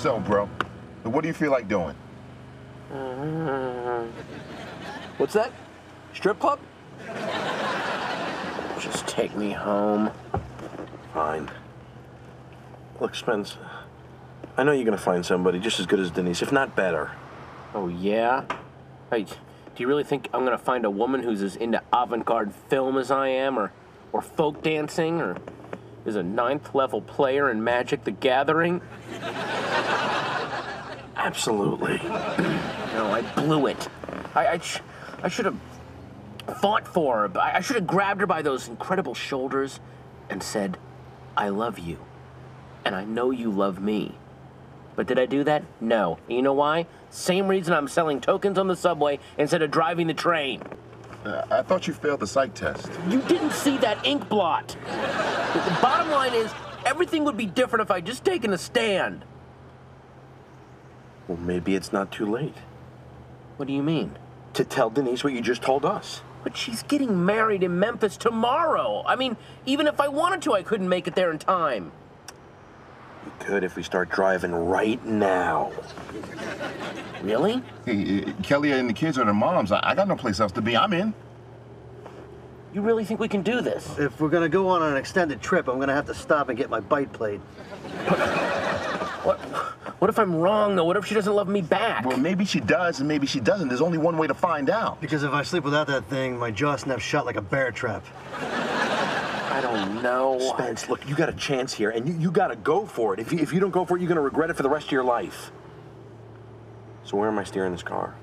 So, bro, what do you feel like doing? What's that? Strip club? Just take me home. Fine. Look, Spence, I know you're gonna find somebody just as good as Denise, if not better. Oh, yeah? Hey, do you really think I'm gonna find a woman who's as into avant-garde film as I am, or, or folk dancing, or is a ninth level player in Magic the Gathering? Absolutely. No, I blew it. I, I, sh- I should have fought for her. I, I should have grabbed her by those incredible shoulders and said, I love you. And I know you love me. But did I do that? No. And you know why? Same reason I'm selling tokens on the subway instead of driving the train. Uh, I thought you failed the psych test. You didn't see that ink blot. the bottom line is, everything would be different if I'd just taken a stand. Well, maybe it's not too late What do you mean? to tell Denise what you just told us. But she's getting married in Memphis tomorrow. I mean, even if I wanted to, I couldn't make it there in time. You could if we start driving right now. Really? Hey, uh, Kelly and the kids are their moms. I, I got no place else to be. I'm in. You really think we can do this? If we're gonna go on an extended trip, I'm gonna have to stop and get my bite played. What, what if I'm wrong, though? What if she doesn't love me back? Well, maybe she does, and maybe she doesn't. There's only one way to find out. Because if I sleep without that thing, my jaw snaps shut like a bear trap. I don't know. Spence, look, you got a chance here, and you, you got to go for it. If you, if you don't go for it, you're going to regret it for the rest of your life. So where am I steering this car?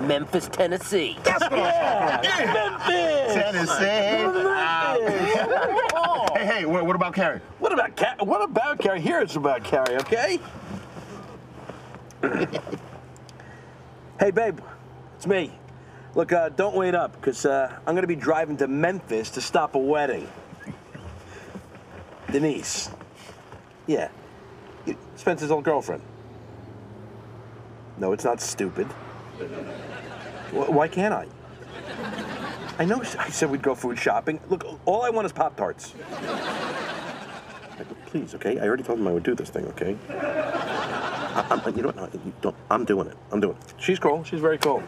Memphis, Tennessee. That's what I'm talking about. Memphis! Tennessee. Oh. Hey, hey, what, what about Carrie? What about Ca- What about Carrie? Here it's about Carrie, okay? hey, babe, it's me. Look, uh, don't wait up, because uh, I'm going to be driving to Memphis to stop a wedding. Denise. Yeah. Spencer's old girlfriend. No, it's not stupid. Why can't I? I know I said we'd go food shopping. Look, all I want is Pop Tarts. Please, okay? I already told him I would do this thing, okay? I, I'm, you know what? No, you I'm doing it. I'm doing it. She's cool. She's very cool.